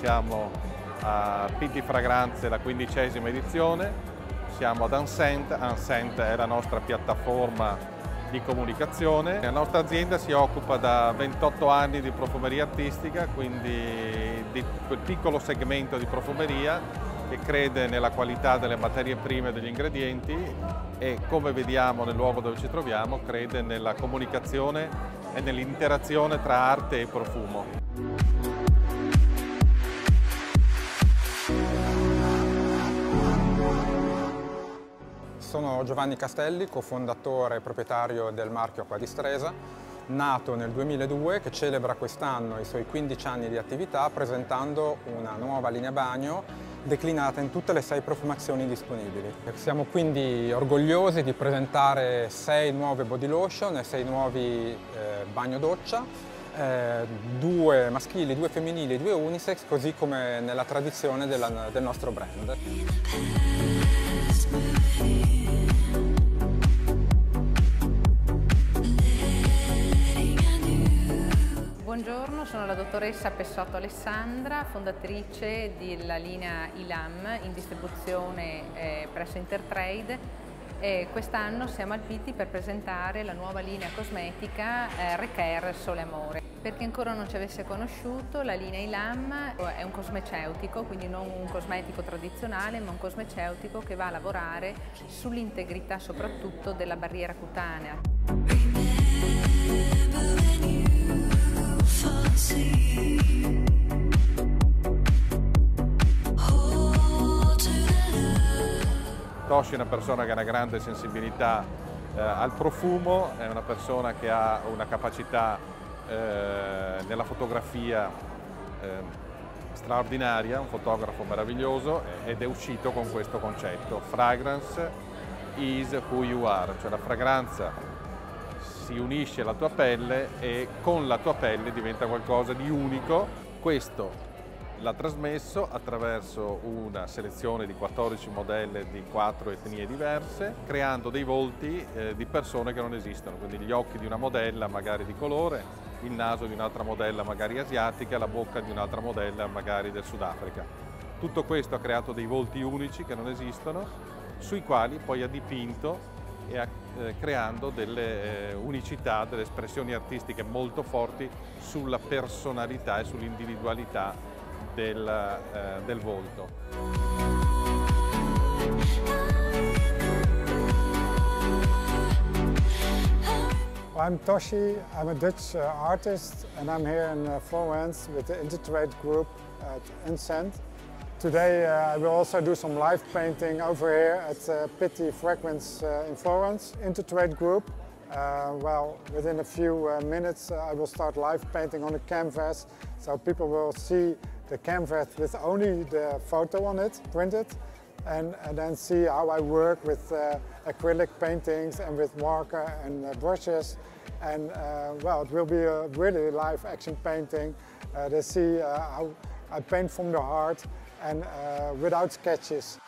siamo a Pitti Fragranze, la quindicesima edizione, siamo ad Ansent, Ansent è la nostra piattaforma di comunicazione. La nostra azienda si occupa da 28 anni di profumeria artistica, quindi di quel piccolo segmento di profumeria che crede nella qualità delle materie prime e degli ingredienti e come vediamo nel luogo dove ci troviamo crede nella comunicazione e nell'interazione tra arte e profumo. Sono Giovanni Castelli, cofondatore e proprietario del marchio Acqua di Stresa, nato nel 2002 che celebra quest'anno i suoi 15 anni di attività presentando una nuova linea bagno declinata in tutte le sei profumazioni disponibili. Siamo quindi orgogliosi di presentare sei nuove body lotion e sei nuovi eh, bagno doccia, eh, due maschili, due femminili e due unisex, così come nella tradizione della, del nostro brand. Dottoressa Pessotto Alessandra, fondatrice della linea ILAM in distribuzione eh, presso Intertrade. E quest'anno siamo al Pitti per presentare la nuova linea cosmetica eh, Recare Sole Amore. Per chi ancora non ci avesse conosciuto, la linea ILAM è un cosmeceutico, quindi non un cosmetico tradizionale, ma un cosmeceutico che va a lavorare sull'integrità soprattutto della barriera cutanea. Toshi è una persona che ha una grande sensibilità eh, al profumo, è una persona che ha una capacità eh, nella fotografia eh, straordinaria, un fotografo meraviglioso ed è uscito con questo concetto, fragrance is who you are, cioè la fragranza si unisce alla tua pelle e con la tua pelle diventa qualcosa di unico. Questo l'ha trasmesso attraverso una selezione di 14 modelle di quattro etnie diverse, creando dei volti eh, di persone che non esistono, quindi gli occhi di una modella magari di colore, il naso di un'altra modella magari asiatica, la bocca di un'altra modella magari del Sudafrica. Tutto questo ha creato dei volti unici che non esistono, sui quali poi ha dipinto e a, eh, creando delle eh, unicità, delle espressioni artistiche molto forti sulla personalità e sull'individualità del, eh, del volto. I'm Toshi, I'm a Dutch uh, artist and I'm here in uh, Florence with the Intertrade group at Incent. Today uh, I will also do some live painting over here at uh, Pitti Fragrance uh, in Florence, Intertrade Group. Uh, well, within a few uh, minutes uh, I will start live painting on the canvas, so people will see the canvas with only the photo on it, printed, and, and then see how I work with acrylic paintings and with marker and brushes. And well, it will be a really live action painting. they see how I paint from the heart and uh, without sketches.